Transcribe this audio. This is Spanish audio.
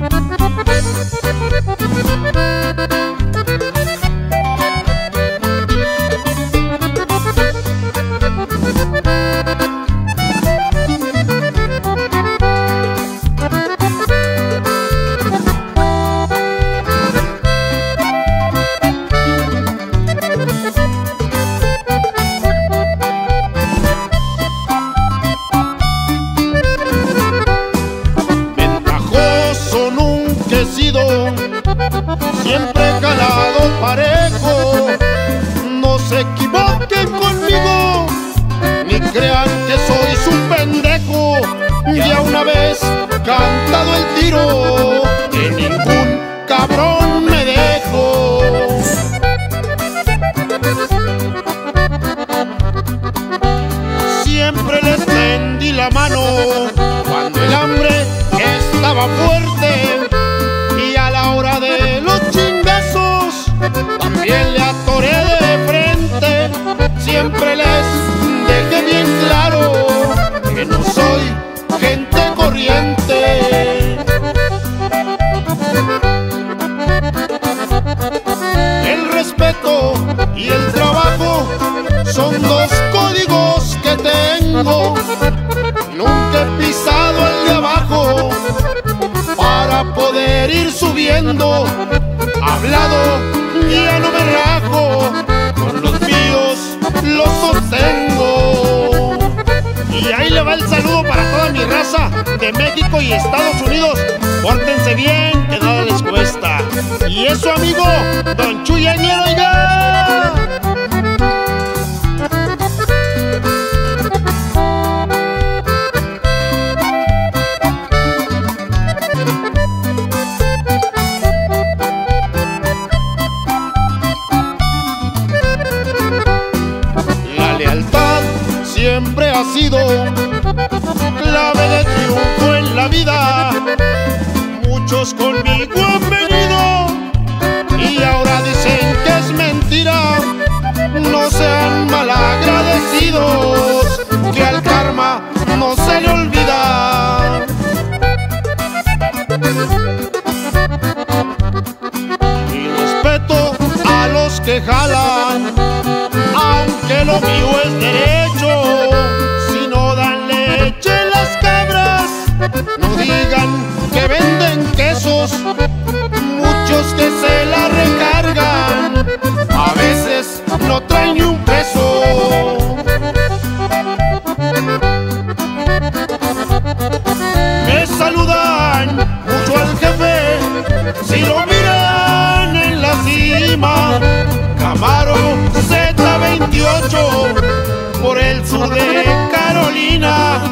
Thank you. Ya una vez cantado el tiro, de ningún cabrón me dejo. Siempre les tendí la mano cuando el hambre estaba fuerte y a la hora de los chingazos también le atoré de frente. Siempre les dejé bien claro que no soy El respeto y el trabajo son dos códigos que tengo. Nunca he pisado el de abajo para poder ir subiendo. Hablado ya no me rajo, con los míos los sostengo. Y ahí le va el saludo para toda mi raza Y Estados Unidos. Pórtense bien, que nada les cuesta. Y eso, amigo, Don Chuy Añero, oiga. La lealtad siempre ha sido clave de triunfo en la vida. Muchos conmigo han venido y ahora dicen que es mentira. No sean malagradecidos, que al karma no se le olvida. Y respeto a los que jalan Camaro Z28 por el sur de Carolina